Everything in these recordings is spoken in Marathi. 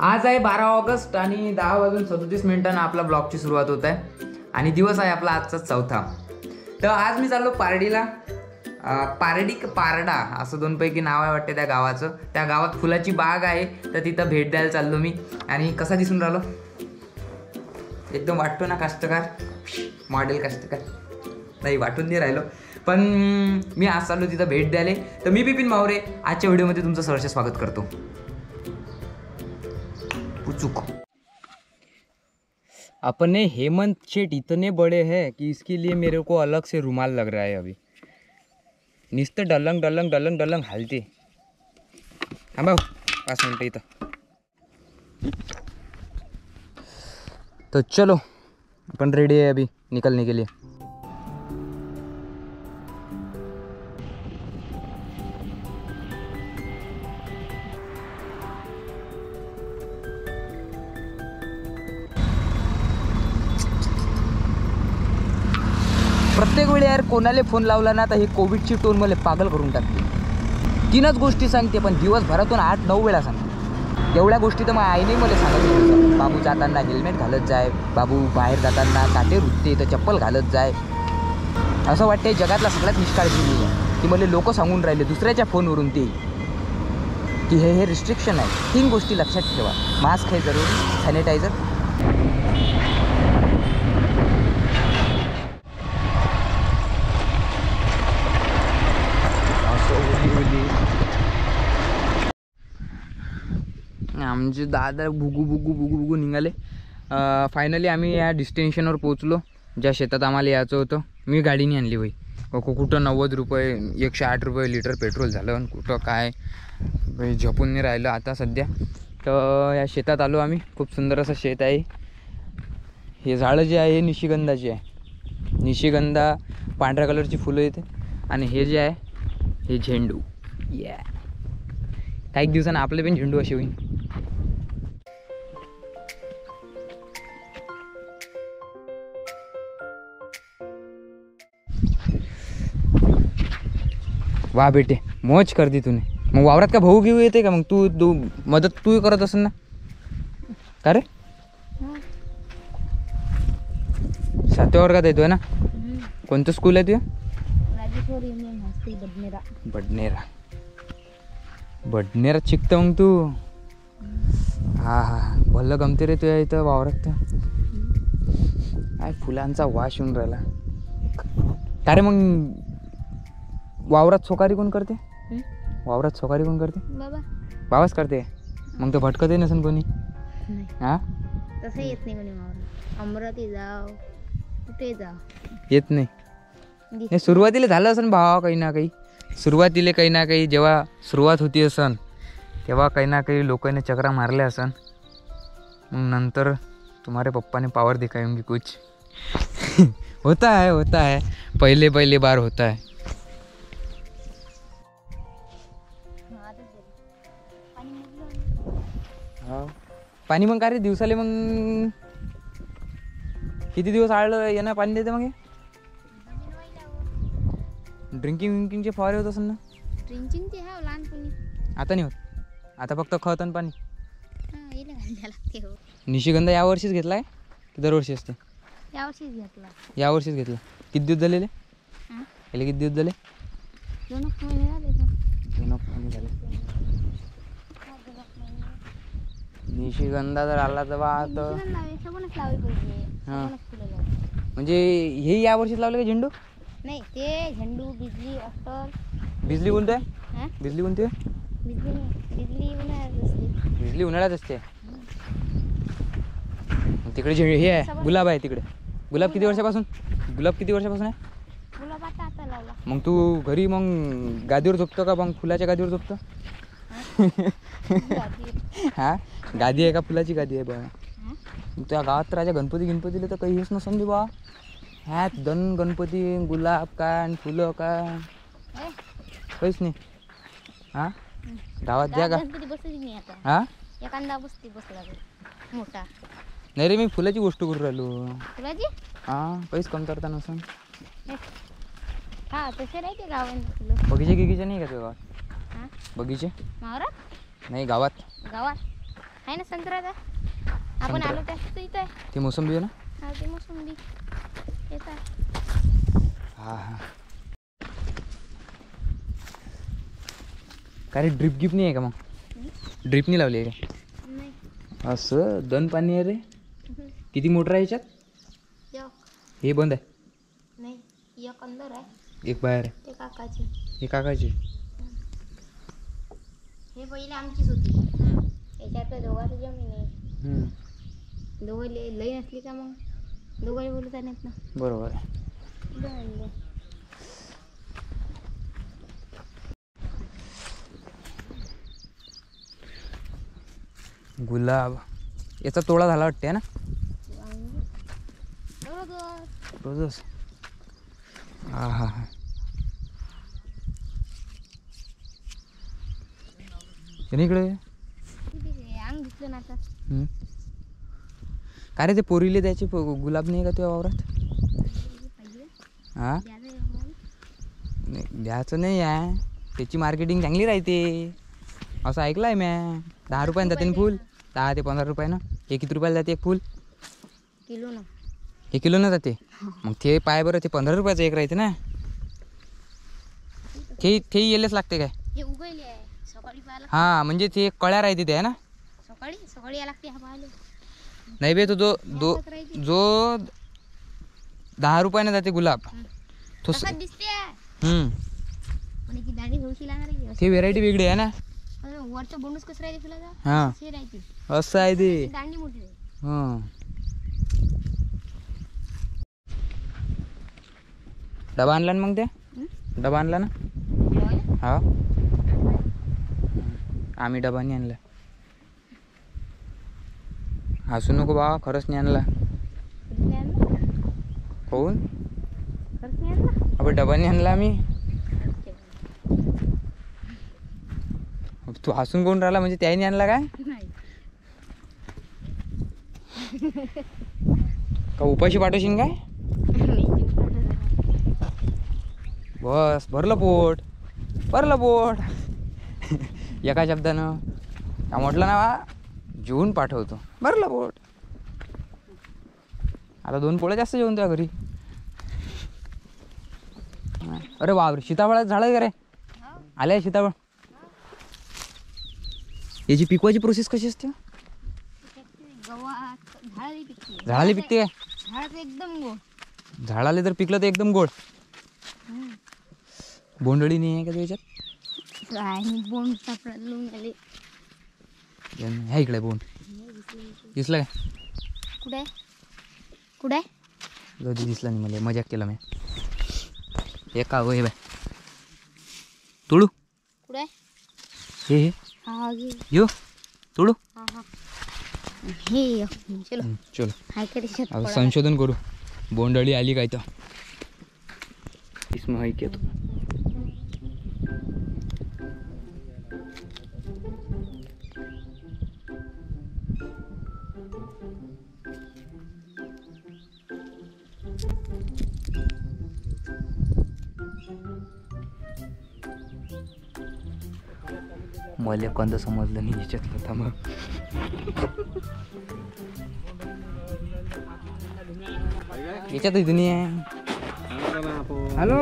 आज आहे बारा ऑगस्ट आणि दहा वाजून सदोतीस मिनिटांना आपला ब्लॉगची सुरुवात होत आहे. आणि दिवस आहे आपला आजचा चौथा. तर आज मी चाललो पारडीला. पारडी पारडा असं दोनपैकी नाव आहे वाटते त्या गावाचं. त्या गावात फुलाची बाग आहे तर तिथं भेट द्यायला चाललो मी. आणि कसा दिसून राहिलो? एकदम वाटतो ना कास्तकार मॉडेल कास्तकार नाही वाटून नाही राहिलो. पण मी आज चाललो तिथं भेट द्यायला. तर मी बिपिन मावरे आजच्या व्हिडिओमध्ये तुमचं सहर्ष स्वागत करतो. पुचुक अपने हेमंत शेठ इतने बड़े हैं कि इसके लिए मेरे को अलग से रुमाल लग रहा है अभी। नुसतं डलंग डलंग डलंग डलंग हालते। हो, पाच मिनटं इथं। तो चलो अपन रेडी है अभी निकलने के लिए। कोणाला फोन लावला ना तर ही कोविडची टोन मला पागल करून टाकते. तीनच गोष्टी सांगते पण दिवसभरातून आठ नऊ वेळा सांगते. एवढ्या गोष्टी तर मग आईने मला सांगितलं बाबू जाताना हेल्मेट घालत जाय बाबू बाहेर जाताना काटे रुतते तर चप्पल घालत जाय. असं वाटतंय जगातला सगळ्यात निष्काळजी मी आहे की मला लोक सांगून राहिले दुसऱ्याच्या फोनवरून ते. की हे हे रिस्ट्रिक्शन आहे. तीन गोष्टी लक्षात ठेवा. मास्क आहे जरूर सॅनिटायझर आमचे म्हणजे दादा भुगू भुगू भुगू भुगू निघाले. फायनली आम्ही या डिस्टिनेशनवर पोचलो ज्या शेतात आम्हाला यायचं होतं. मी गाडीने आणली बाई. कुठं नव्वद रुपये एकशे आठ रुपये लिटर पेट्रोल झालं आणि कुठं काय? झपून नाही राहिलं आता सध्या. तर या शेतात आलो आम्ही. खूप सुंदर असं शेत आहे. हे झाडं जे आहे हे निशिगंधाची आहे. निशिगंधा पांढऱ्या कलरची फुलं येते. आणि हे जे आहे हे झेंडू. या काही दिवसानं आपले पण झेंडू असे होईल. वा बेटे मौज कर दी तूने. मग वावरात का भाऊ घेऊ येते का? मग तू तू मदत तू करत असेल ना? का रे? सातव्या वर्गात येतोय ना? कोणतं स्कूल आहे तुझं? Rajeshwar union hostel Badnera. Badnera शिकतो मग तू. हा हा भलं गमते रे तुझ्या इथं वावरात काय फुलांचा वास येऊन राहिला. का रे मग वावरात सोकारी कोण करते? वावरात सोकारी कोण करते? बाबा. बाबाच करते? मग तर भटकतही नसेल कोणी? नाही. हा? तसं येत नाही कोणी अमरावती जाव कुठे जाव? येत नाही. नाही सुरुवातीला झालं असन भावा काही ना काही. सुरुवातीला काही ना काही जेव्हा सुरुवात होती असन तेव्हा काही ना काही लोकांनी चक्रा मारल्या असन. मग नंतर तुम्हारे पप्पा ने पावर दिखाएंगे कुछ. होता है होता है. पहले पहले बार होता है. हा. पाणी मग काय रे? दिवसाले मग किती दिवस आळलं येणं? पाणी देते मग हे? ड्रिंकिंग विंकिंगचे फवारे होत असेल ना? ड्रिंचिंगचे हा लहानपणी. आता नाही होत. आता फक्त खत आणि पाणी. हा घालायला लागते हो. निशिगंध यावर्षीच घेतला आहे की दरवर्षी असते? यावर्षीच घेतला. यावर्षीच घेतला. किती दिवस झालेले? हा? याला किती दिवस झाले? दोन एक महिने झाले. निशिगंधा जर आला तर बा तर हा. म्हणजे हे यावर्षीच लावले का झेंडू? नाही ते झेंडू बिजली अस्टर बिजली कोणतं आहे? हा? बिजली कोणती आहे? बिजली नाही बिजली उन्हाळ्यात असते. बिजली उन्हाळ्यात असते. मग तिकडे हे आहे गुलाब आहे तिकडे. गुलाब किती वर्षापासून? गुलाब किती वर्षापासून आहे गुलाब आता आता लावला मग तू घरी मग गादीवर झोपतो का? मग फुलाच्या गादीवर झोपतो? गादी. हा? गादी आहे का? फुलाची गादी आहे बा हा? त्या गावात तर राजा गणपती गणपतीला तर काही हेच नसन दे बा ह्यात दन गणपती गुलाब काय आणि फुलं ए, काहीच नाही. हा? गावात द्या का? हा? एखादा बसती बसला तो. मोठा. नाही रे मी फुलाची गोष्ट करू राहिलो. फुलाची? हा काहीच कमतरता नसन हा तसे राहते गावांना फुलं बगीचे गिगीचे नाही का तुझ्या गावात? हा? बगीचे? मावरा? नाही गावात. गावात? आहे ना संत्र्याचा आपण संत्रा. आलो त्याच इथं आहे. ते मोसंबी आहे ना? हा ते मोसंबी. येत आहे. हा हा. काय रे ड्रिप गिप नाही आहे का मग? ड्रिप नाही लावली आहे नाही. का असं दन पाणी आहे रे. किती मोटर आहे याच्यात? एक हे बंद आहे. नाही एक अंदर आहे. एक बाहेर आहे. ते काकाची. हे काकाचे. हे पहिले आमचीच होती. याच्यात दोघांचं जमीन आहे. हम्म. दोघं लई लई नसली का मग? दोघंही बोलत नाहीत ना. बरोबर आहे. गुलाब. याचा तोडा झाला वाटते ना. रोजच. हा हा हा. इकडे? हम्म. काय रे ते पोरीले द्यायचे प- गुलाब नाही का तुझ्या वावरात? हा. नाही द्यायचं नाही आहे त्याची मार्केटिंग चांगली राहते. असं ऐकलं आहे म्या. दहा रुपयानं जाते ना फुल. दहा ते पंधरा रुपयानं. हे किती रुपयाला जाते एक फुल. किलो ना. हे किलो न जाते. मग ते पाय बरं ते पंधरा रुपयाचं एक राहते ना. ते ते येलेच लागते काय? हे उगवले आहे सकाळी पाहायला. हां म्हणजे ते कळ्या राहते ते ना? सकाळी? सकाळी या लागते हा पाहायला. नाही बे तो जो दो. जो दहा रुपयानं जाते गुलाब. तो स- तसाच दिसते. हम्म. लागणार ते व्हेरायटी वेगळी आहे ना? अरे, वरचं बोंडूस कसं राहते फुलाचा हां. हे राहते. असं आहे ते. दांडी मोठी आहे. हां. डबा आणला ना मग ते? हं? डबा आणला ना? हा. आम्ही डबा नाही आणला. हसू नको बा खरंच नाही आणला? कोण? आणलं? अबे डबा नाही आणला आम्ही. तू हसून कोण राहिला? म्हणजे त्याने आणला काय? का उपाशी पाठवशील काय नाही, ते उघडलं आहे. बस भरलं पोट. भरलं पोट. एका शब्दानं. का म्हटलं ना जेवून पाठवतो. भरलं पोट. आता दोन पोळ्या जास्त जेवण तुझ्या घरी. अरे बापरे सीताफळाचं झाड आहे का रे. आले सीताफळ. याची पिकवायची प्रोसेस कशी असते? झाडाला पिकते? काय झाडाला जर पिकलं तर एकदम गोड. बोंडळी नाही आहे का त्याच्यात बोंड सापडून गेले ह्या इकडे बोंड. दिसलं काय कुठे? कुठे? जाऊ दे, दिसला नाही मला मजाक केला मी. हे का वय बाय? तोडू. कुठे? हे हे. हा घे. यो तोडू. हा हा. हे चलो. हं, हाय आता. संशोधन करू. बोंडळी आली काय तर? इसमें है तो मला कोणतं समजलं नाही याच्यातलं थांब. याच्यात इथं नाही आहे. हॅलो?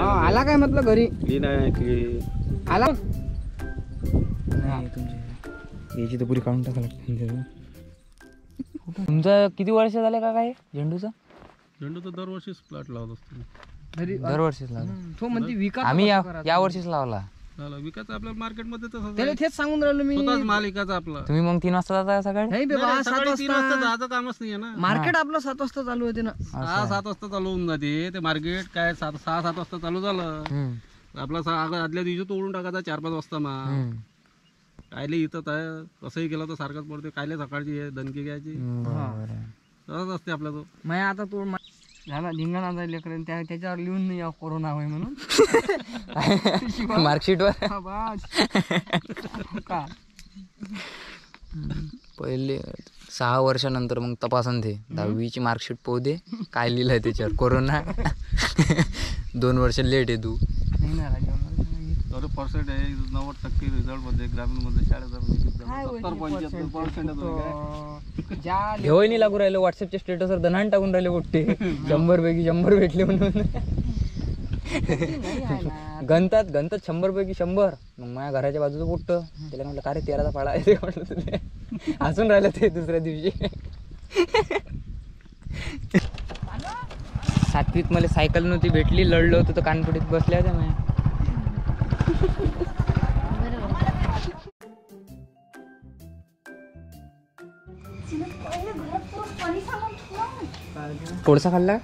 आला काय म्हटलं घरी? आला? नाही तुमची याची तर पुरी काढून टाका लागते तुमचं किती वर्ष झाले का काय झेंडूचं? झेंडू तर दरवर्षीच प्लॉट लावत असतो. दरवर्षीच लावला. तो म्हणते विका आम्ही या या वर्षीच लावला. विकायचं आपल्या मार्केटमध्ये तसं त्याला तेच सांगून राहिलो मी. स्वतःच माल विकायचा आपला. तुम्ही मग तीन वाजता जाता सकाळी? नाही बे नाही, बा नाही, सात सकाळी तीन वाजता. वाजता जायचं कामच नाही आहे ना. मार्केट आपलं सात वाजता चालू होते ना. सहा सात वाजता चालू होऊन जाते. ते मार्केट काय सात सहा सात वाजता चालू झालं. हम्म, आपला सहा आदल्या दिवशी तोडून टाकायचा चार पाच वाजता मा. हम्म. कायले इथं आहे कसंही केलं तर सारखंच पडते. कायले सकाळची आहे दणकी घ्यायची. बरोबर आहे. तसंच असते आपल्या तो मग आता तो मा- झाला धिंगाणा झाला लेकरं त्या त्याच्यावर लिहून नाही या कोरोना होय म्हणून. मार्कशीटवर हा, बस. का? पहिले सहा वर्षानंतर मग तपासन ते दहावीची मार्कशीट पाहू दे. काय लिहिलंय त्याच्यावर कोरोना दोन वर्ष लेट आहे तू. नाही ना राजा. तर पर्सेंट आहे नव्वद टक्के रिझल्टमध्ये ग्रामीणमध्ये शाळेचा कुठं? ज्या नाही लागू राहिले व्हॉट्सअपच्या स्टेटसवर दनान टाकून राहिले मोठे. शंभर पैकी शंभर भेटले म्हणून. गणतात गणतात शंभर पैकी शंभर. मग माझ्या घराच्या बाजूचं पोट्ट. त्याला म्हटलं का रे तेराचा पाडा आहे? ते म्हटलं तुले. हसून राहिलं ते दुसऱ्या दिवशी. सातवीत मला सायकल नव्हती भेटली लढलो होतो तर कानपडीत बसल्या होत्या माझ्या कोळसा खाल्ला?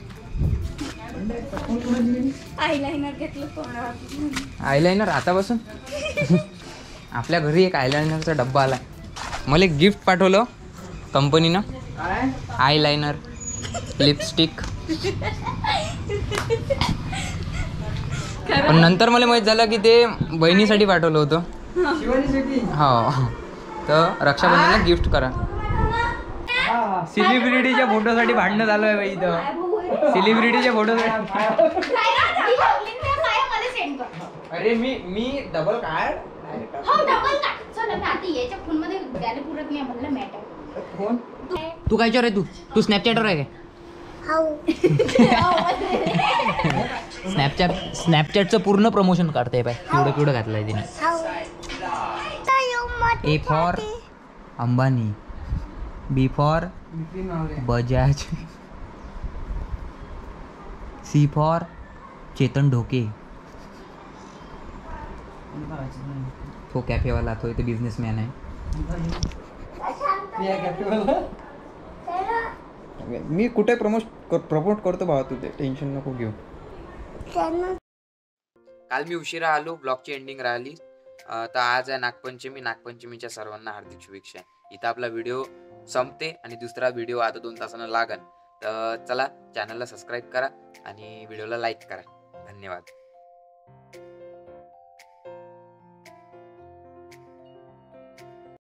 आयलायनर आतापासून? आपल्या घरी एक आयलायनरचा डब्बा आला मला एक गिफ्ट पाठवलं कंपनीनं. आयलायनर लिपस्टिक पण नंतर मला माहीत झालं की ते बहिणीसाठी पाठवलं होतं. हो. तर रक्षाबंधनला गिफ्ट करा. सेलिब्रिटीच्या फोटोसाठी भांडणं झालं आहे बाई इथं. सेलिब्रिटीच्या फोटोसाठी अरे मी मी डबल कार्ड कोण? तू काय आहे तू? तू स्नॅपचॅटवर आहे काय? स्नॅपचॅट स्नॅपचॅटचं पूर्ण प्रमोशन काढताय बाय केवढं केवढं घातलंय तिने. A for Ambani. B for. Bajaj. C for Chetan Dhoke. तो कॅफेवाला तो इथे बिझनेसमॅन आहे. मी कुठे प्रमोट प्रमोट करतो भावा तू ते टेन्शन नको घेऊ. काल मी उशिरा आलो ब्लॉगची एंडिंग राहिली. तर आज आहे नागपंचमी. नागपंचमीच्या सर्वांना हार्दिक शुभेच्छा. इथं आपला व्हिडिओ संपते आणि दुसरा व्हिडिओ आता दोन तासानं लागन. तर चला चॅनलला सबस्क्राईब करा आणि व्हिडिओला लाईक करा. धन्यवाद.